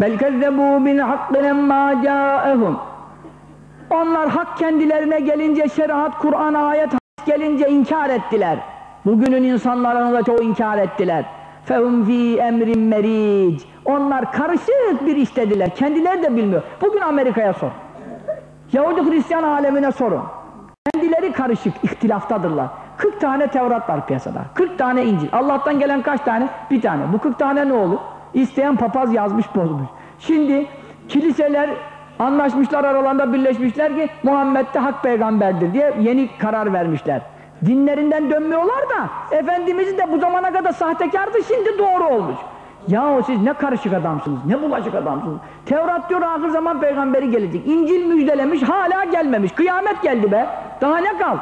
Bel kezzebu bil hakkı lemma câehum. Onlar hak kendilerine gelince şeriat, Kur'an, ayet gelince inkar ettiler. Bugünün insanlarını da çoğu inkar ettiler. Fehum fi emrin meric. Onlar karışık bir iştediler. Kendileri de bilmiyor. Bugün Amerika'ya sor. Yahudi Hristiyan alemine sorun. Kendileri karışık, ihtilaftadırlar. 40 tane Tevrat var piyasada. 40 tane İncil. Allah'tan gelen kaç tane? Bir tane. Bu 40 tane ne olur? İsteyen papaz yazmış bozmuş. Şimdi kiliseler anlaşmışlar aralarında birleşmişler ki Muhammed de hak peygamberdir diye yeni karar vermişler. Dinlerinden dönmüyorlar da Efendimiz de bu zamana kadar sahtekardı şimdi doğru olmuş. Yahu siz ne karışık adamsınız, ne bulaşık adamsınız. Tevrat diyor ahir zaman peygamberi gelecek. İncil müjdelemiş, hala gelmemiş. Kıyamet geldi be. Daha ne kal?